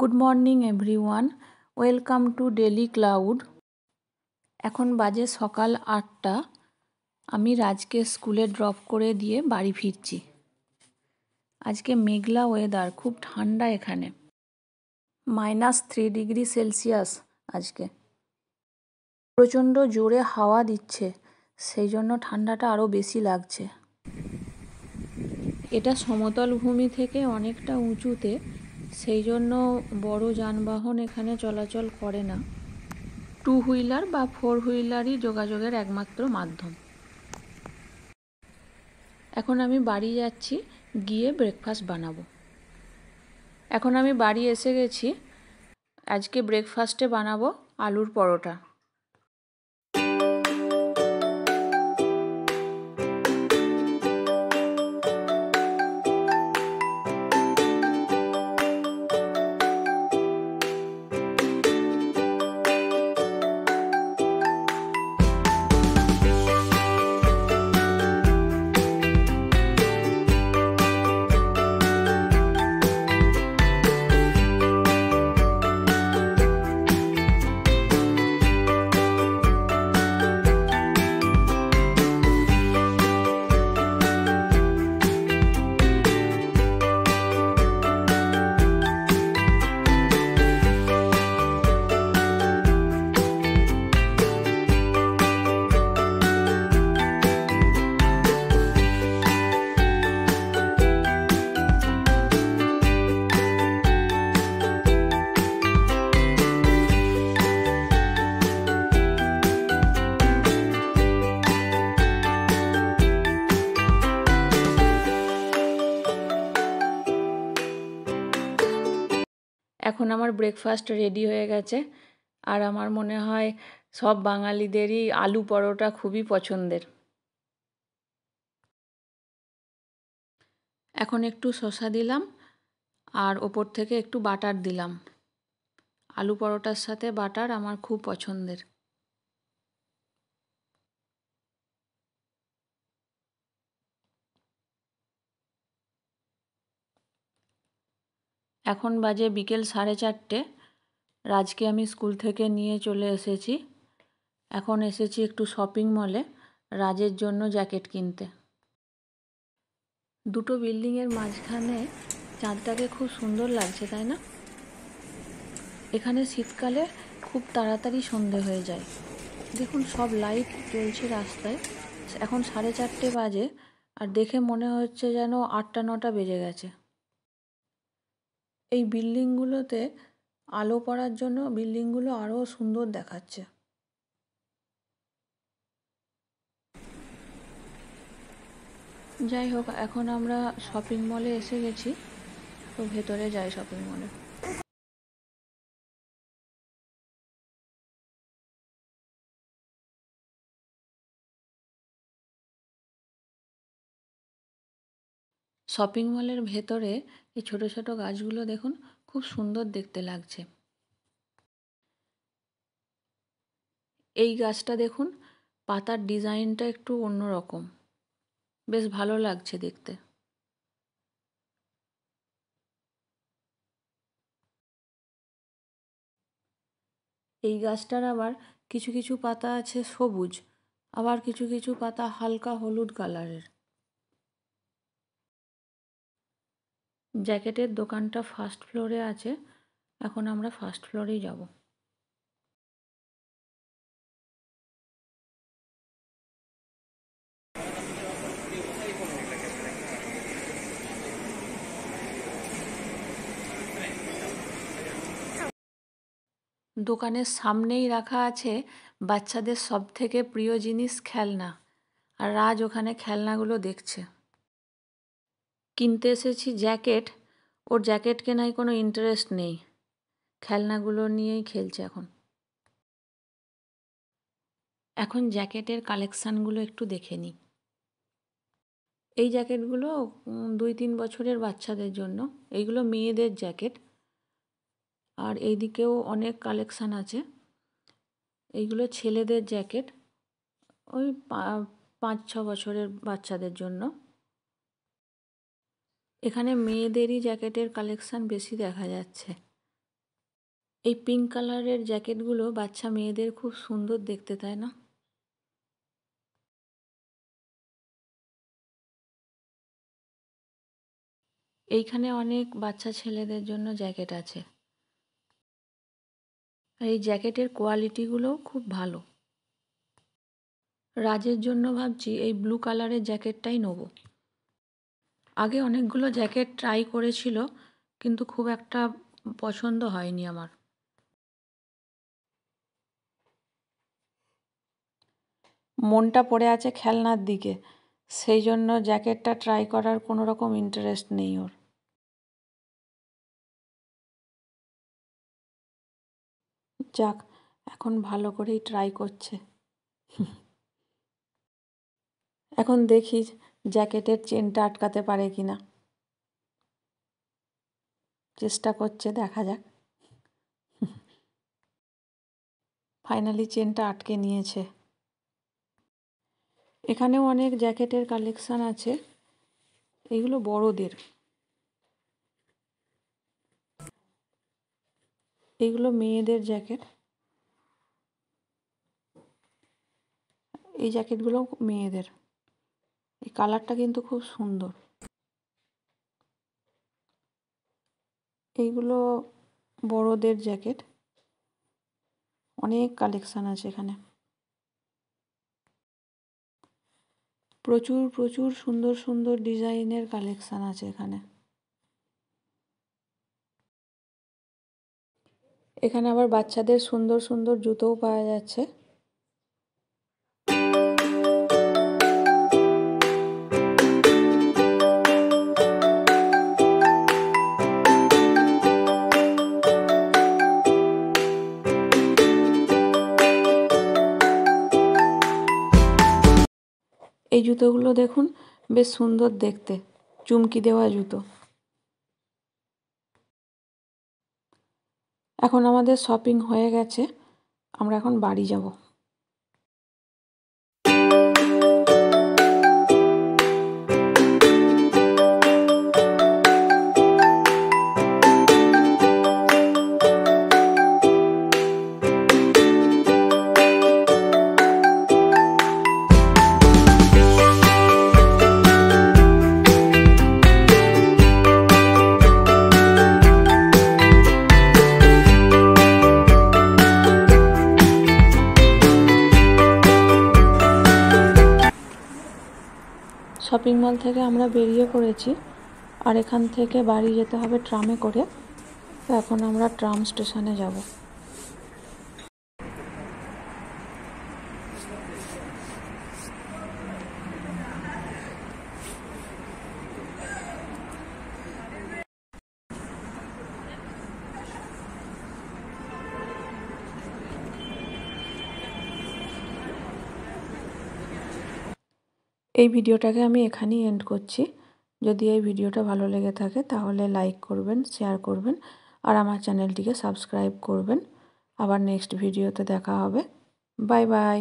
Good morning everyone welcome to daily cloud এখন বাজে সকাল আটটা। আমি রাজকে স্কুলে ড্রপ করে দিয়ে বাড়ি ফিরছি। আজকে মেঘলা ওয়েদার খুব ঠান্ডা এখানে। মাইনাস থ্রি ডিগ্রি সেলসিয়াস আজকে। প্রচণ্ড জোরে হাওয়া দিচ্ছে, সেই জন্য ঠান্ডাটা আরও বেশি লাগছে। এটা সমতল ভূমি থেকে অনেকটা উঁচুতে সেই জন্য বড় যানবাহন এখানে চলাচল করে না। টু হুইলার বা ফোর হুইলারই যোগাযোগের একমাত্র মাধ্যম। এখন আমি বাড়ি যাচ্ছি, গিয়ে ব্রেকফাস্ট বানাবো। এখন আমি বাড়ি এসে গেছি, আজকে ব্রেকফাস্টে বানাবো আলুর পরোটা। এখন আমার ব্রেকফাস্ট রেডি হয়ে গেছে। আর আমার মনে হয় সব বাঙালিদেরই আলু পরোটা খুবই পছন্দের। এখন একটু শসা দিলাম আর ওপর থেকে একটু বাটার দিলাম। আলু পরোটার সাথে বাটার আমার খুব পছন্দের। এখন বাজে বিকেল সাড়ে চারটে। রাজকে আমি স্কুল থেকে নিয়ে চলে এসেছি। এখন এসেছি একটু শপিং মলে রাজের জন্য জ্যাকেট কিনতে। দুটো বিল্ডিংয়ের মাঝখানে চাঁদটাকে খুব সুন্দর লাগছে, তাই না? এখানে শীতকালে খুব তাড়াতাড়ি সন্ধে হয়ে যায়। দেখুন, সব লাইট জ্বলছে রাস্তায়। এখন সাড়ে চারটে বাজে আর দেখে মনে হচ্ছে যেন আটটা নটা বেজে গেছে। এই বিল্ডিংগুলোতে আলো পড়ার জন্য বিল্ডিংগুলো আরও সুন্দর দেখাচ্ছে। যাই হোক, এখন আমরা শপিং মলে এসে গেছি। তো ভেতরে যাই শপিং মলে শপিং মলের ভেতরে এই ছোট ছোট গাছগুলো দেখুন, খুব সুন্দর দেখতে লাগছে। এই গাছটা দেখুন, পাতার ডিজাইনটা একটু অন্যরকম। বেশ ভালো লাগছে দেখতে। এই গাছটার আবার কিছু কিছু পাতা আছে সবুজ, আবার কিছু কিছু পাতা হালকা হলুদ কালারের জ্যাকেটের দোকানটা ফার্স্ট ফ্লোরে আছে, এখন আমরা ফার্স্ট ফ্লোরেই যাব। দোকানের সামনেই রাখা আছে বাচ্চাদের সব থেকে প্রিয় জিনিস খেলনা, আর রাজ ওখানে খেলনাগুলো দেখছে। কিনতে এসেছি জ্যাকেট। ওর জ্যাকেট কেনায় কোনো ইন্টারেস্ট নেই। খেলনাগুলো নিয়েই খেলছে এখন। এখন জ্যাকেটের কালেকশানগুলো একটু দেখে নিই। এই জ্যাকেটগুলো দুই তিন বছরের বাচ্চাদের জন্য। এইগুলো মেয়েদের জ্যাকেট। আর এইদিকেও অনেক কালেকশান আছে। এইগুলো ছেলেদের জ্যাকেট। ওই পাঁচ ছ বছরের বাচ্চাদের জন্য। এখানে মেয়েদেরই জ্যাকেটের কালেকশান বেশি দেখা যাচ্ছে। এই পিঙ্ক কালারের জ্যাকেটগুলো বাচ্চা মেয়েদের খুব সুন্দর দেখতে, তাই না? এইখানে অনেক বাচ্চা ছেলেদের জন্য জ্যাকেট আছে। এই জ্যাকেটের কোয়ালিটিগুলোও খুব ভালো। রাজের জন্য ভাবছি এই ব্লু কালারের জ্যাকেটটাই নেব। আগে অনেকগুলো জ্যাকেট ট্রাই করেছিল, কিন্তু খুব একটা পছন্দ হয়নি আমার। মনটা পড়ে আছে খেলনার দিকে, সেই জন্য জ্যাকেটটা ট্রাই করার কোনো রকম ইন্টারেস্ট নেই ওর। যাক, এখন ভালো করেই ট্রাই করছে। এখন দেখি জ্যাকেটের চেনটা আটকাতে পারে কি না? চেষ্টা করছে, দেখা যাক। ফাইনালি চেনটা আটকে নিয়েছে। এখানেও অনেক জ্যাকেটের কালেকশান আছে। এগুলো বড়দের। এগুলো মেয়েদের জ্যাকেট। এই জ্যাকেটগুলো মেয়েদের। এই কালারটা কিন্তু খুব সুন্দর। এইগুলো বড়দের জ্যাকেট। অনেক কালেকশান আছে এখানে। প্রচুর প্রচুর সুন্দর সুন্দর ডিজাইনের কালেকশান আছে এখানে। এখানে আবার বাচ্চাদের সুন্দর সুন্দর জুতোও পাওয়া যাচ্ছে। জুতোগুলো দেখুন, বেশ সুন্দর দেখতে। চুমকি দেওয়া জুতো। এখন আমাদের শপিং হয়ে গেছে। আমরা এখন বাড়ি যাব। শপিং মল থেকে আমরা বেরিয়ে পড়েছি। আর এখান থেকে বাড়ি যেতে হবে ট্রামে করে। তো এখন আমরা ট্রাম স্টেশনে যাব। এই ভিডিওটাকে আমি এখানেই এন্ড করছি। যদি এই ভিডিওটা ভালো লেগে থাকে তাহলে লাইক করবেন শেয়ার করবেন আর আমার চ্যানেলটিকে সাবস্ক্রাইব করবেন। আবার নেক্সট ভিডিওতে দেখা হবে। Bye bye